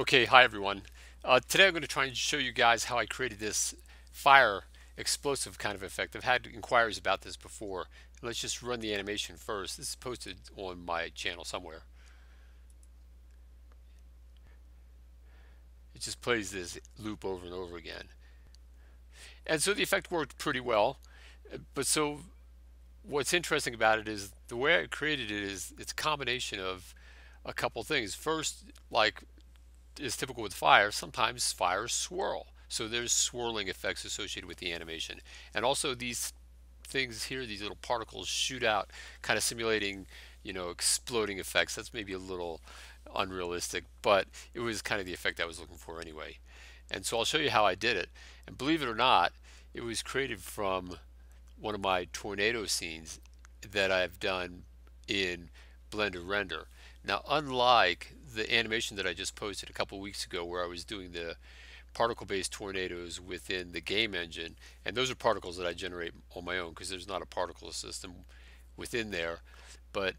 Okay, hi everyone. Uh, today I'm going to try and show you guys how I created this fire explosive kind of effect. I've had inquiries about this before. Let's just run the animation first. This is posted on my channel somewhere. It just plays this loop over and over again. And so the effect worked pretty well. But so what's interesting about it is the way I created it is it's a combination of a couple things. First, like is typical with fire, sometimes fires swirl. So there's swirling effects associated with the animation. And also these things here, these little particles shoot out, kind of simulating, you know, exploding effects. That's maybe a little unrealistic, but it was kind of the effect I was looking for anyway. And so I'll show you how I did it. And believe it or not, it was created from one of my tornado scenes that I've done in Blender Render. Now, unlike the animation that I just posted a couple weeks ago where I was doing the particle-based tornadoes within the game engine, and those are particles that I generate on my own because there's not a particle system within there. But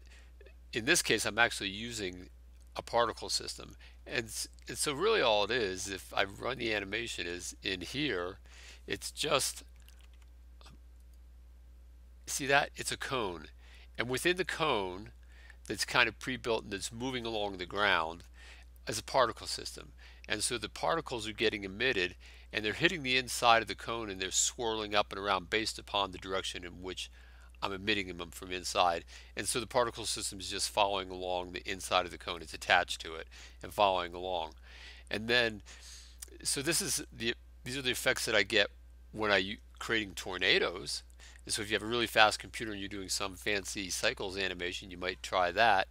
in this case, I'm actually using a particle system. And, and so really all it is, if I run the animation is in here, it's just, see that? It's a cone. And within the cone, that's kind of pre-built and that's moving along the ground as a particle system. And so the particles are getting emitted and they're hitting the inside of the cone and they're swirling up and around based upon the direction in which I'm emitting them from inside. And so the particle system is just following along the inside of the cone. It's attached to it and following along. And then, so this is the, these are the effects that I get when I creating tornadoes so if you have a really fast computer and you're doing some fancy cycles animation, you might try that.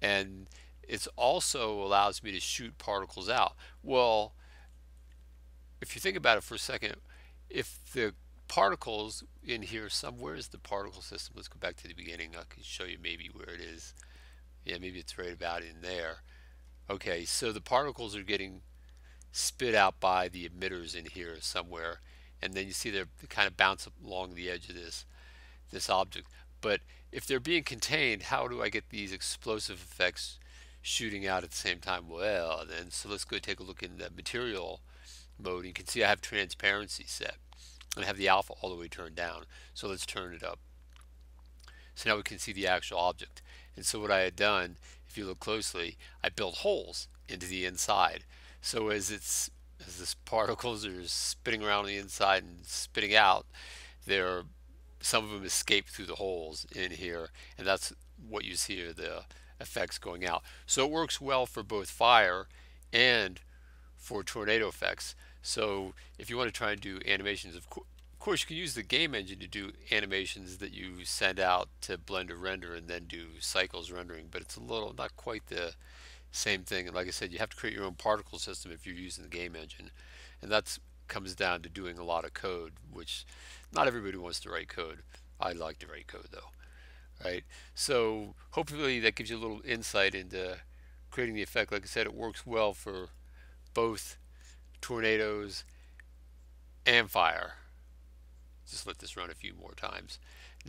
And it also allows me to shoot particles out. Well, if you think about it for a second, if the particles in here somewhere is the particle system. Let's go back to the beginning. I can show you maybe where it is. Yeah, maybe it's right about in there. Okay, so the particles are getting spit out by the emitters in here somewhere and then you see they're kind of bounce along the edge of this this object. But if they're being contained, how do I get these explosive effects shooting out at the same time? Well, then, so let's go take a look in the material mode. You can see I have transparency set. And I have the alpha all the way turned down. So let's turn it up. So now we can see the actual object. And so what I had done, if you look closely, I built holes into the inside. So as it's as the particles are spinning around on the inside and spitting out, there some of them escape through the holes in here, and that's what you see are the effects going out. So it works well for both fire and for tornado effects. So if you want to try and do animations, of, co of course you can use the game engine to do animations that you send out to Blender render and then do cycles rendering, but it's a little not quite the same thing. And like I said, you have to create your own particle system if you're using the game engine. And that comes down to doing a lot of code, which not everybody wants to write code. I like to write code though. Right? So hopefully that gives you a little insight into creating the effect. Like I said, it works well for both tornadoes and fire. Just let this run a few more times.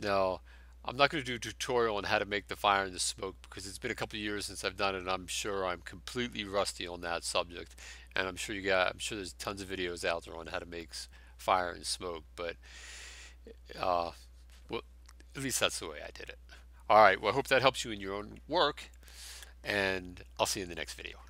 Now, I'm not going to do a tutorial on how to make the fire and the smoke because it's been a couple years since I've done it and I'm sure I'm completely rusty on that subject. And I'm sure you got I'm sure there's tons of videos out there on how to make fire and smoke but uh, well at least that's the way I did it. Alright well I hope that helps you in your own work and I'll see you in the next video